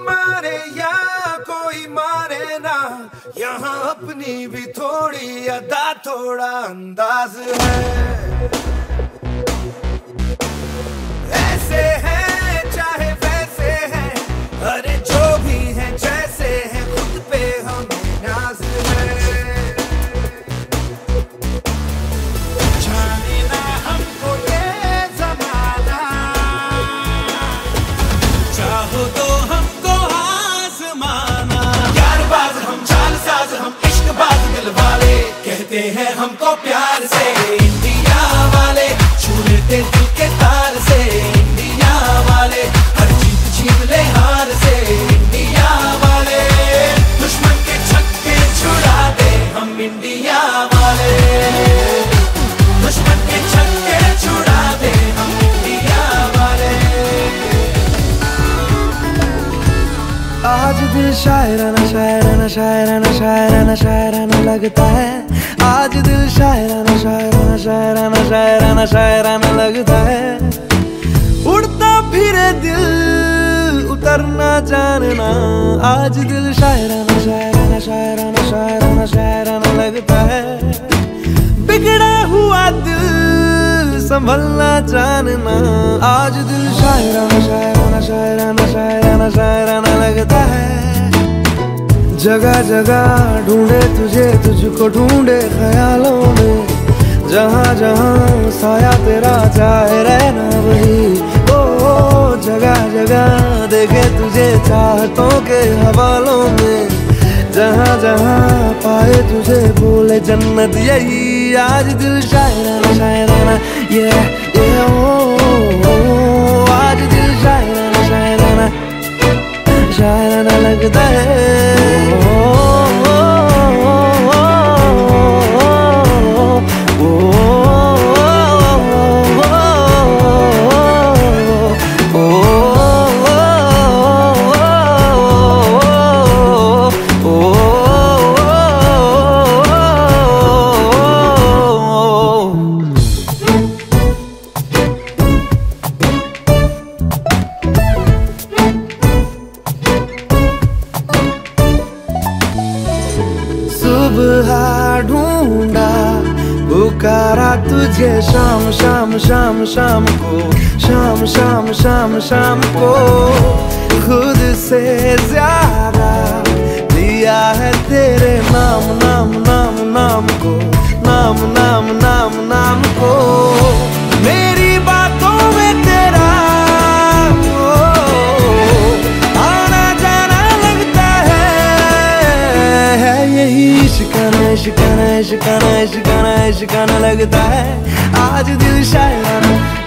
मारे या कोई मारे ना, यहाँ अपनी भी थोड़ी अदा, थोड़ा अंदाज है। ऐसे है, चाहे वैसे है, अरे जो प्यार से शायराना शायराना शायराना शायराना शायराना लगता है आज दिल शायराना शायराना शायराना शायराना शायराना लगता है उड़ता फिरे दिल उतरना जानना आज दिल शायराना शायराना शायराना शायराना शायराना लगता है बिगड़ा हुआ दिल संभलना जानना आज दिल शायराना शायराना शायराना शायराना शायराना लगता है जगह जगह ढूंढे तुझे तुझको ढूंढे ख्यालों में। जहाँ जहाँ साया तेरा जाए रहना वही। ओ, ओ जगह जगह देखे तुझे चाहतों के हवालों में। जहाँ जहाँ पाए तुझे बोले जन्नत यही आज दिल शायराना शायराना ये ये ओ, ओ, ओ आज दिल शायराना शायराना शायराना लगता है। सुबह ढूंढा पुकारा तुझे शाम शाम शाम शाम को, शाम शाम शाम शाम को। खुद से ज़्यादा लिया है तेरे नाम नाम नाम नाम को, नाम नाम नाम नाम को। इश्काना है शिकाना है शिकाना लगता है। आज दिल शायराना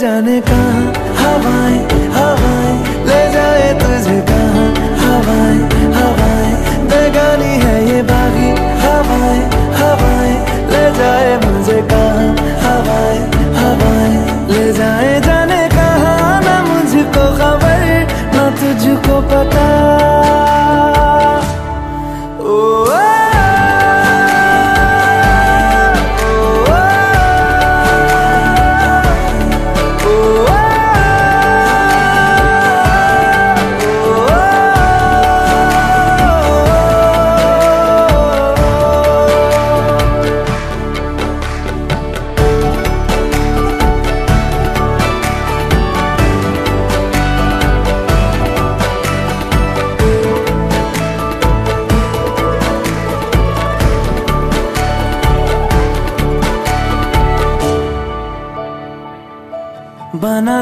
जाने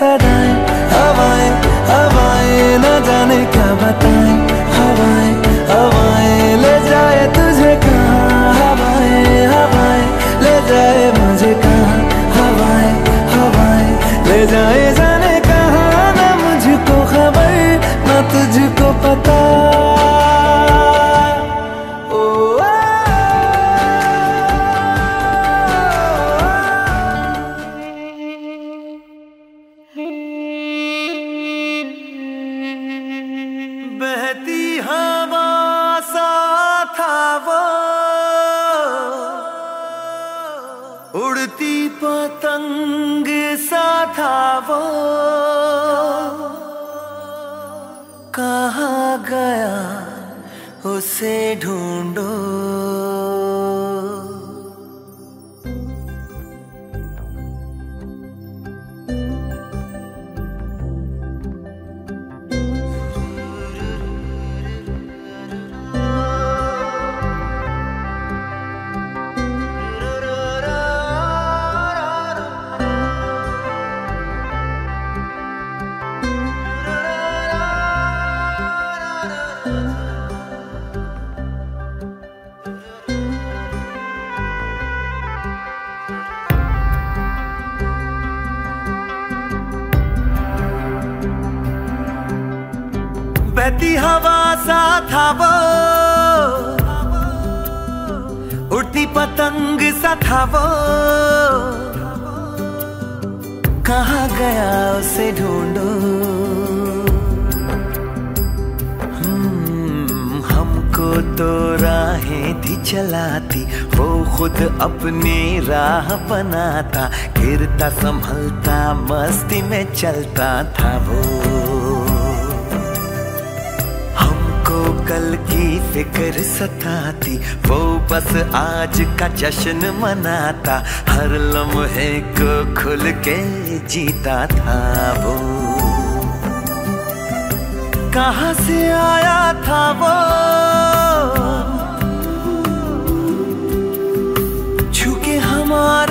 सदाएँ हवाएँ हवाएँ न जाने क्या बताएँ। उड़ती पतंग सा था वो। कहा गया उसे ढूंढो। बहती हवा सा था वो उड़ती पतंग सा था वो कहा गया उसे ढूंढो? हम्म, हमको तो राहें थी चलाती। वो खुद अपनी राह बनाता। गिरता संभलता मस्ती में चलता था वो। कल की फ़िक्र सताती, वो बस आज का जश्न मनाता, हर लम्हे को खुल के जीता था वो। कहाँ से आया था वो? छुके हमारे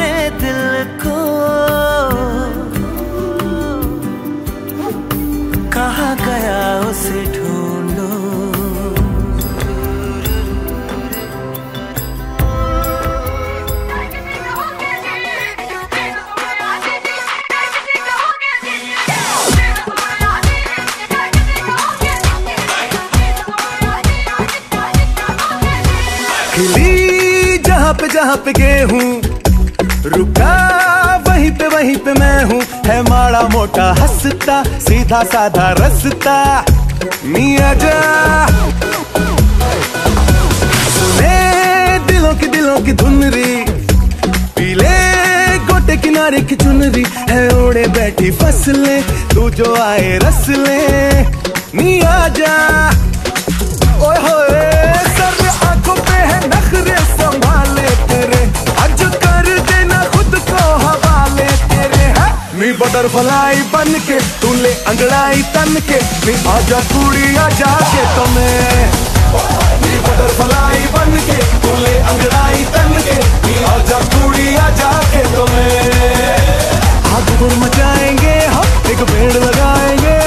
पे जहाँ पे गेहूँ। रुका, वहीं पे वहीं पे मैं हूँ। है माड़ा मोटा हंसता, सीधा साधा रसता। मिया जा। सुने दिलों की दिलों की धुनरी। पीले गोटे किनारे की चुनरी। है ओढ़े बैठी फ़सलें, तू जो आए रसले। मिया जा। ओए होए। बटरफ्लाई बन के तू ले अंगड़ाई तन के मी आजा कुड़ी आजा के तुम्हें मी बटरफ्लाई बन के तू ले अंगड़ाई तन के मी आजा कुड़ी आजा के तुम्हें आग गुड़ मचाएँगे हम, एक पेड़ लगाएँगे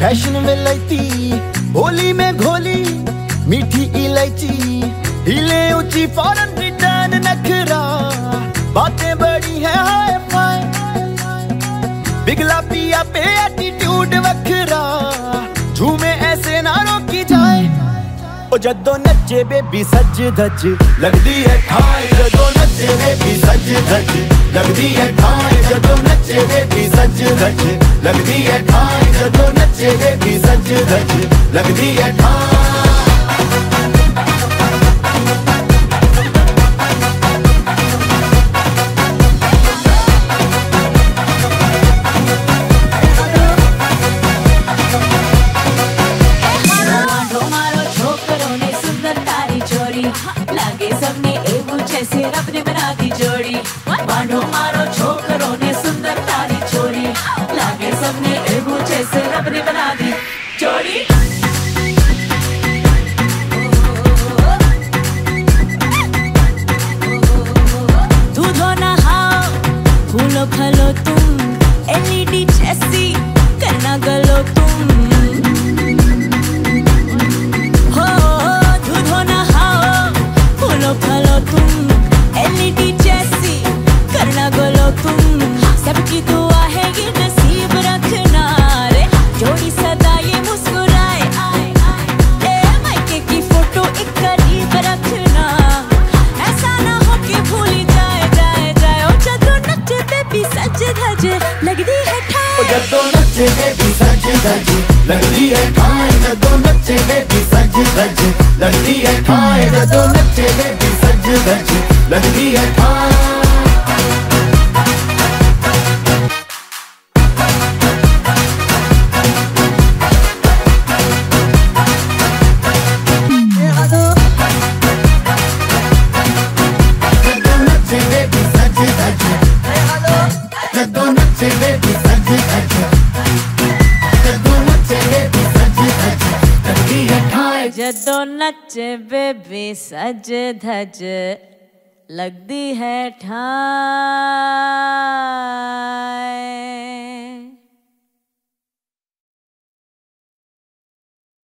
फ़ैशन में लैती, होली में घोली, मीठी इलायची हिले ऊँची फॉरन रिटर्न नखरा। बातें बड़ी है, हाय, फाय, बिगला पिया पे एटीट्यूड वखरा। झूमे ऐसे ना की जाए ओ जदो नचे बेबी सज धज लगदी है ठाए जदो नचे बेबी सज धज लगदी है ठाए जदो नचे बेबी सज धज लगदी है ठाए जदो नचे बेबी सज धज लगदी है ठाए है, खाए जदों नचे बेबी सज सज। लगती है, खाए जदों नचे बेबी सज सज। लगती है, खाए नचे बेबी सज धज लगती है ठा